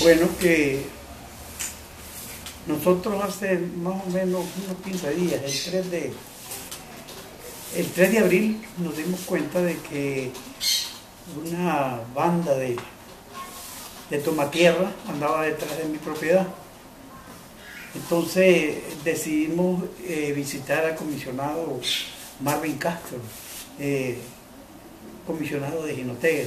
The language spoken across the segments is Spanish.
Bueno, que nosotros hace más o menos unos 15 días, el 3 de, el 3 de abril, nos dimos cuenta de que una banda de, de tomatierra andaba detrás de mi propiedad. Entonces decidimos eh, visitar al comisionado Marvin Castro, eh, comisionado de Ginotega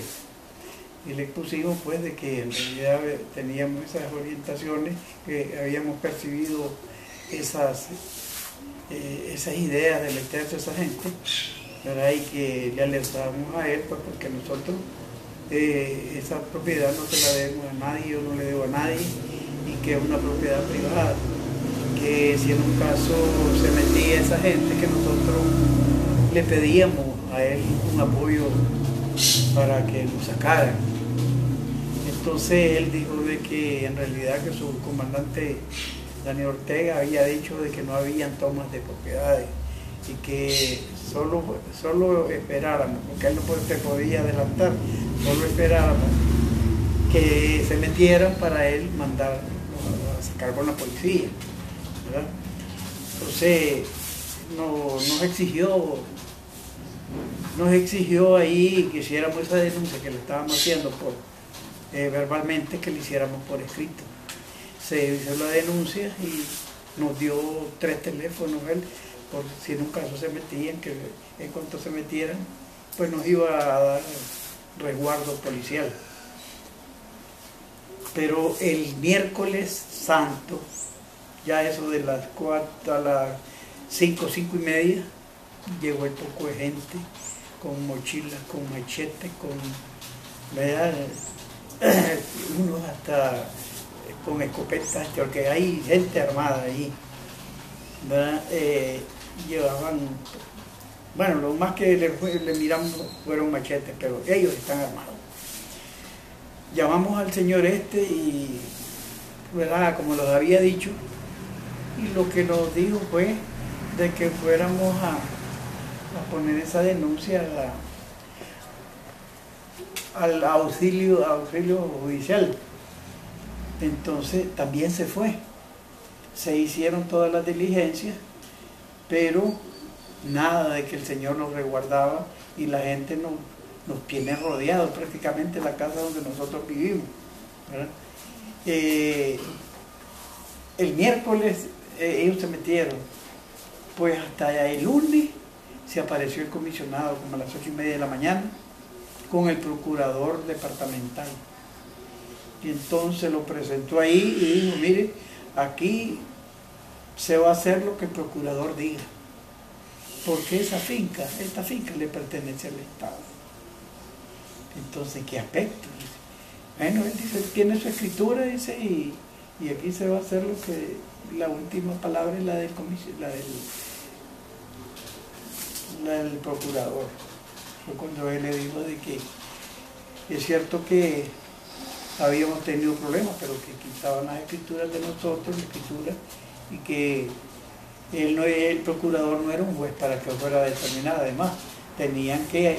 y le expusimos pues de que en realidad teníamos esas orientaciones, que habíamos percibido esas, eh, esas ideas de meterse a esa gente, ¿verdad? y que le alertábamos a él pues, porque nosotros eh, esa propiedad no se la debemos a nadie, yo no le debo a nadie, y que es una propiedad privada, que si en un caso se metía esa gente, que nosotros le pedíamos a él un apoyo para que nos sacaran entonces él dijo de que en realidad que su comandante Daniel Ortega había dicho de que no habían tomas de propiedades y que solo, solo esperáramos, porque él no se podía adelantar, solo esperáramos que se metieran para él mandar a sacar con la policía. Entonces nos exigió nos exigió ahí que hiciéramos esa denuncia que le estábamos haciendo por eh, verbalmente que le hiciéramos por escrito. Se hizo la denuncia y nos dio tres teléfonos él, por si en un caso se metían, que en cuanto se metieran, pues nos iba a dar resguardo policial. Pero el miércoles santo, ya eso de las cuatro a las cinco, cinco y media, llegó el poco de gente con mochilas, con machete, con uno hasta con escopetas, porque hay gente armada ahí, eh, llevaban, bueno, lo más que le, miramos fueron machetes, pero ellos están armados. Llamamos al señor este y, ¿verdad? Como los había dicho, y lo que nos dijo fue de que fuéramos a, a poner esa denuncia a la al auxilio, auxilio judicial. Entonces también se fue. Se hicieron todas las diligencias, pero nada de que el Señor nos resguardaba y la gente nos, nos tiene rodeados prácticamente la casa donde nosotros vivimos. Eh, el miércoles eh, ellos se metieron, pues hasta el lunes se apareció el comisionado como a las ocho y media de la mañana con el procurador departamental. Y entonces lo presentó ahí y dijo, mire, aquí se va a hacer lo que el procurador diga. Porque esa finca, esta finca le pertenece al Estado. Entonces, ¿qué aspecto? Bueno, él dice, tiene su escritura, dice, y, aquí se va a hacer lo que la última palabra es la del, la del, la del procurador fue cuando él le dijo de que es cierto que habíamos tenido problemas, pero que quitaban las escrituras de nosotros, la escritura, y que él no, el procurador no era un juez para que fuera determinada. Además, tenían que,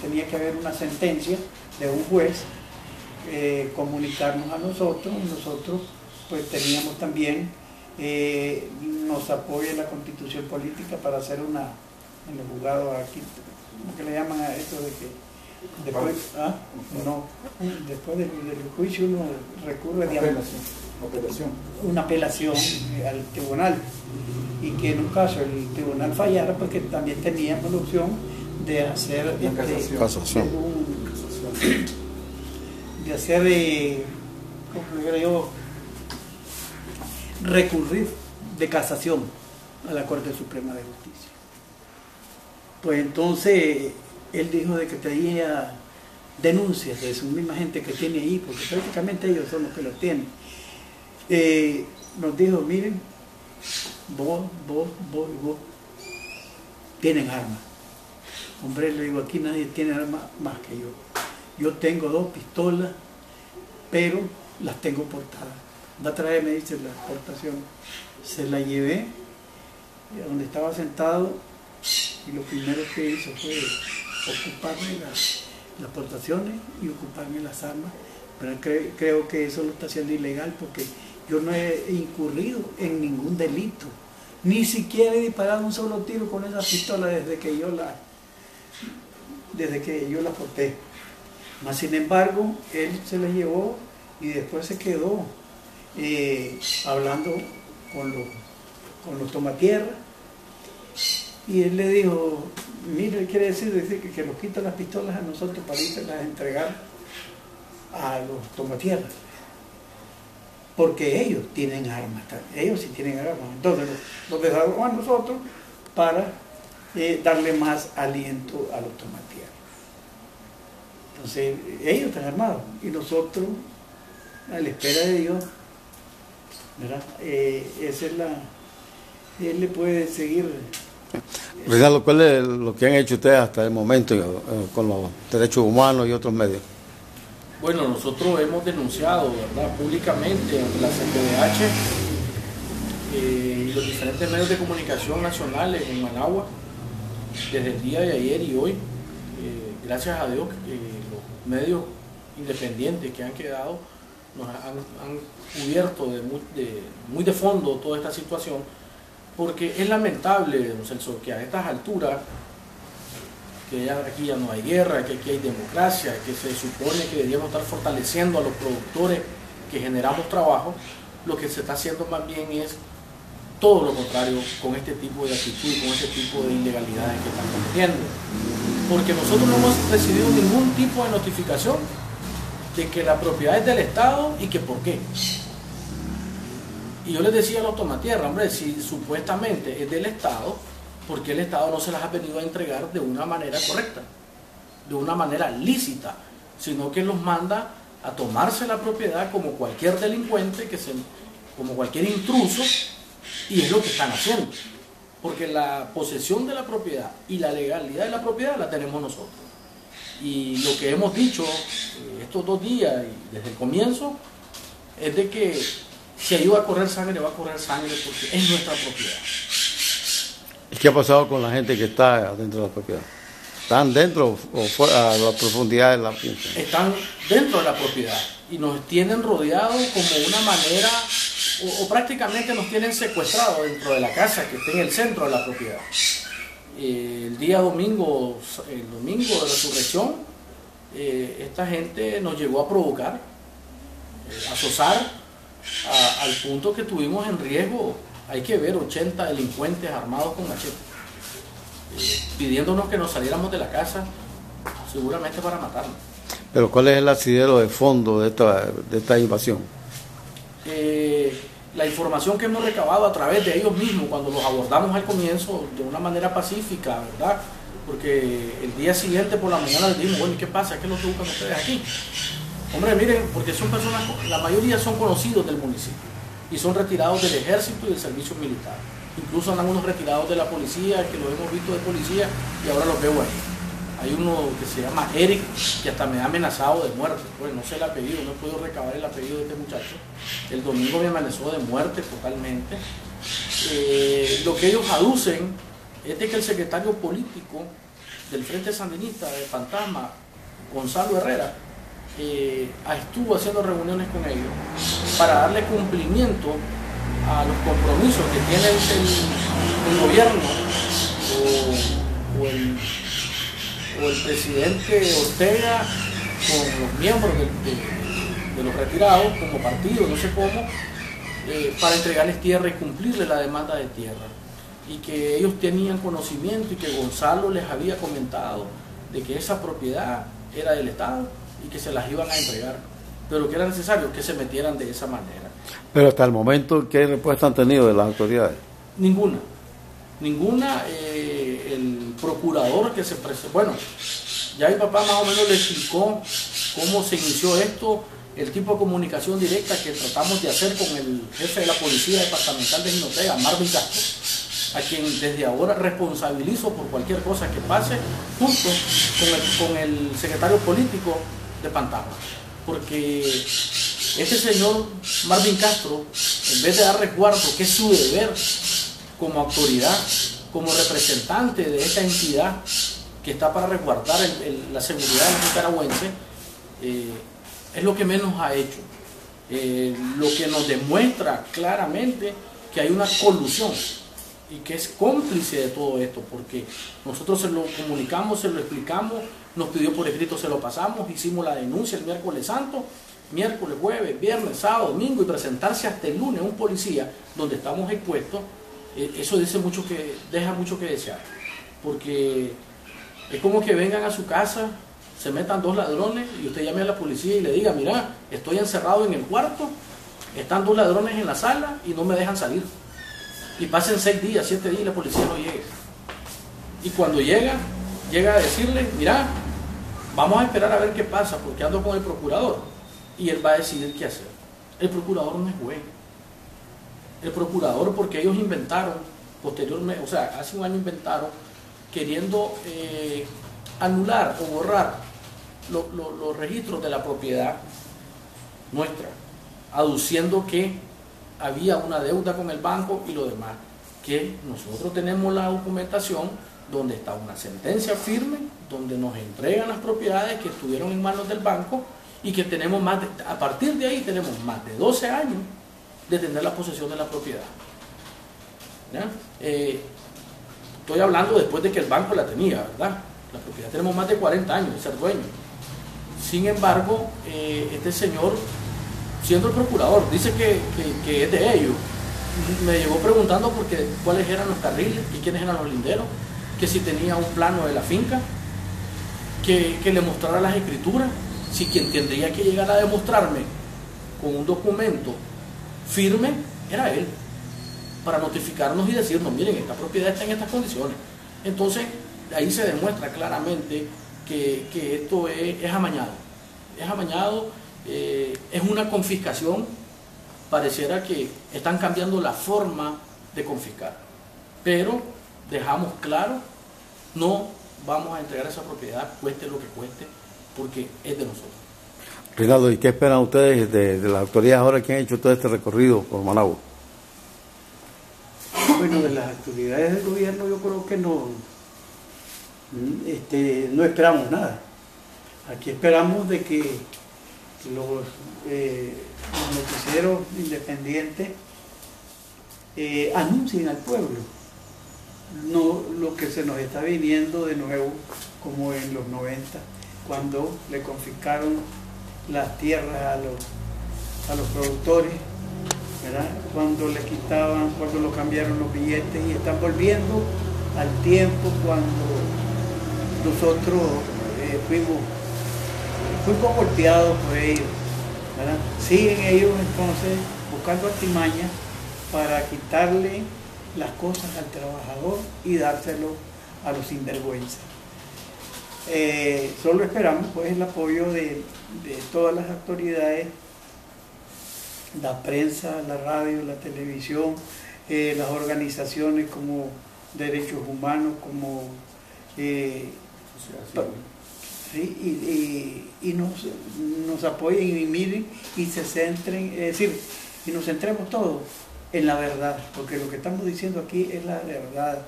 tenía que haber una sentencia de un juez, eh, comunicarnos a nosotros, y nosotros pues teníamos también, eh, nos apoya la constitución política para hacer una, en los juzgados aquí, ¿cómo que le llaman a eso de que después, ¿ah? no, después del, juicio uno recurre digamos, apelación. una apelación al tribunal y que en un caso el tribunal fallara porque también teníamos la opción de hacer este, casación. de hacer eh, ¿cómo le yo? recurrir de casación a la Corte Suprema de Justicia pues entonces él dijo de que tenía denuncias de su misma gente que tiene ahí, porque prácticamente ellos son los que los tienen. Eh, nos dijo, miren, vos, vos, vos y vos tienen armas. Hombre, le digo, aquí nadie tiene armas más que yo. Yo tengo dos pistolas, pero las tengo portadas. Va a traer, me dice, la exportación. Se la llevé, donde estaba sentado, y lo primero que hizo fue ocuparme las, portaciones y ocuparme las armas Pero creo que eso lo está haciendo ilegal porque yo no he incurrido en ningún delito. Ni siquiera he disparado un solo tiro con esa pistola desde que yo la, desde que yo la porté. Mas sin embargo, él se la llevó y después se quedó eh, hablando con los, con los tomatierras. Y él le dijo, mire, quiere decir, decir que, nos quita las pistolas a nosotros para irse a entregar a los tomatierras. Porque ellos tienen armas, ellos sí tienen armas. Entonces los, los a nosotros para eh, darle más aliento a los tomatierras. Entonces ellos están armados y nosotros a la espera de Dios, ¿verdad? Eh, esa es la... Él le puede seguir ¿cuál es lo que han hecho ustedes hasta el momento eh, con los derechos humanos y otros medios? Bueno, nosotros hemos denunciado públicamente ante la CPDH eh, y los diferentes medios de comunicación nacionales en Managua desde el día de ayer y hoy. Eh, gracias a Dios, los medios independientes que han quedado nos han, cubierto muy de fondo toda esta situación porque es lamentable, don Celso, que a estas alturas, que aquí ya no hay guerra, que aquí hay democracia, que se supone que deberíamos estar fortaleciendo a los productores que generamos trabajo, lo que se está haciendo más bien es todo lo contrario con este tipo de actitud con este tipo de ilegalidades que están cometiendo. Porque nosotros no hemos recibido ningún tipo de notificación de que la propiedad es del Estado y que por qué. Y yo les decía a los tomatierra, hombre, si supuestamente es del Estado, ¿por qué el Estado no se las ha venido a entregar de una manera correcta? De una manera lícita, sino que los manda a tomarse la propiedad como cualquier delincuente, que se, como cualquier intruso, y es lo que están haciendo. Porque la posesión de la propiedad y la legalidad de la propiedad la tenemos nosotros. Y lo que hemos dicho eh, estos dos días y desde el comienzo es de que si ahí va a correr sangre, va a correr sangre porque es nuestra propiedad. ¿Y qué ha pasado con la gente que está dentro de la propiedad? ¿Están dentro o fuera, a la profundidad de la propiedad? Están dentro de la propiedad y nos tienen rodeados como una manera, o, prácticamente nos tienen secuestrados dentro de la casa que está en el centro de la propiedad. el día domingo, el domingo de resurrección, eh, esta gente nos llegó a provocar, eh, a sosar al punto que tuvimos en riesgo, hay que ver, 80 delincuentes armados con machete, pidiéndonos que nos saliéramos de la casa, seguramente para matarnos. Pero ¿cuál es el asidero de fondo de esta, de esta invasión? Eh, la información que hemos recabado a través de ellos mismos, cuando los abordamos al comienzo de una manera pacífica, ¿verdad? Porque el día siguiente por la mañana les dijimos, bueno, ¿y qué pasa? ¿Qué es lo que buscan ustedes aquí? Hombre, miren, porque son personas, la mayoría son conocidos del municipio y son retirados del ejército y del servicio militar. Incluso andan unos retirados de la policía, que los hemos visto de policía y ahora los veo ahí. Hay uno que se llama Eric, que hasta me ha amenazado de muerte. Pues no sé el apellido, no he podido recabar el apellido de este muchacho. El domingo me amenazó de muerte totalmente. Eh, lo que ellos aducen es que el secretario político del Frente Sandinista de Fantasma, Gonzalo Herrera, eh, estuvo haciendo reuniones con ellos para darle cumplimiento a los compromisos que tiene el, gobierno o, el, presidente Ortega con los miembros de, los retirados como partido, no sé cómo, eh, para entregarles tierra y cumplirle la demanda de tierra. Y que ellos tenían conocimiento y que Gonzalo les había comentado de que esa propiedad era del Estado y que se las iban a entregar, pero que era necesario que se metieran de esa manera. Pero hasta el momento, ¿qué respuesta han tenido de las autoridades? Ninguna. Ninguna. Eh, el procurador que se presentó, bueno, ya mi papá más o menos le explicó cómo se inició esto, el tipo de comunicación directa que tratamos de hacer con el jefe de la Policía Departamental de Ginotega, Marvin Castro, a quien desde ahora responsabilizo por cualquier cosa que pase, junto con el, con el secretario político de Pantano. Porque este señor Marvin Castro, en vez de dar resguardo, que es su deber como autoridad, como representante de esta entidad que está para resguardar la seguridad del nicaragüense, eh, es lo que menos ha hecho. Eh, lo que nos demuestra claramente que hay una colusión y que es cómplice de todo esto, porque nosotros se lo comunicamos, se lo explicamos, nos pidió por escrito, se lo pasamos, hicimos la denuncia el miércoles santo, miércoles, jueves, viernes, sábado, domingo y presentarse hasta el lunes un policía donde estamos expuestos, eh, eso dice mucho que, deja mucho que desear, porque es como que vengan a su casa, se metan dos ladrones y usted llame a la policía y le diga, mira, estoy encerrado en el cuarto, están dos ladrones en la sala y no me dejan salir. Y pasen seis días, siete días y la policía no llega. Y cuando llega, llega a decirle, mira, vamos a esperar a ver qué pasa, porque ando con el procurador. Y él va a decidir qué hacer. El procurador no es juez. El procurador, porque ellos inventaron, posteriormente, o sea, hace un año inventaron, queriendo eh, anular o borrar los registros de la propiedad nuestra, aduciendo que había una deuda con el banco y lo demás, que nosotros tenemos la documentación donde está una sentencia firme, donde nos entregan las propiedades que estuvieron en manos del banco y que tenemos más de, a partir de ahí tenemos más de 12 años de tener la posesión de la propiedad. Eh, estoy hablando después de que el banco la tenía, ¿verdad? La propiedad tenemos más de 40 años de ser dueño. Sin embargo, eh, este señor, siendo el procurador, dice que, es de ellos. Me llegó preguntando porque cuáles eran los carriles y quiénes eran los linderos, que si tenía un plano de la finca, que, le mostrara las escrituras, si quien tendría que llegar a demostrarme con un documento firme era él, para notificarnos y decirnos, miren, esta propiedad está en estas condiciones. Entonces, ahí se demuestra claramente que, esto es, amañado. Es amañado, eh, es una confiscación, pareciera que están cambiando la forma de confiscar. Pero dejamos claro, no vamos a entregar esa propiedad, cueste lo que cueste, porque es de nosotros. Rinaldo, ¿y qué esperan ustedes de, las autoridades ahora que han hecho todo este recorrido por Managua? Bueno, de las autoridades del gobierno yo creo que no, este, no esperamos nada. Aquí esperamos de que los, eh, noticieros independientes eh, anuncien al pueblo lo que se nos está viniendo de nuevo como en los 90 cuando le confiscaron las tierras a los, a los productores cuando le quitaban, cuando lo cambiaron los billetes y están volviendo al tiempo cuando nosotros eh, fuimos, fuimos golpeados por ellos. Siguen ellos entonces buscando artimañas para quitarle las cosas al trabajador y dárselo a los sinvergüenzas. Eh, solo esperamos pues el apoyo de, todas las autoridades, la prensa, la radio, la televisión, eh, las organizaciones como derechos humanos, como y, nos, apoyen y miren y se centren, es decir, y nos centremos todos en la verdad, porque lo que estamos diciendo aquí es la verdad.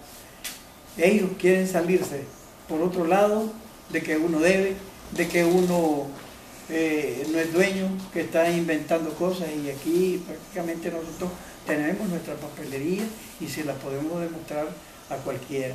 Ellos quieren salirse por otro lado de que uno debe, de que uno eh, no es dueño, que está inventando cosas y aquí prácticamente nosotros tenemos nuestra papelería y se la podemos demostrar a cualquiera.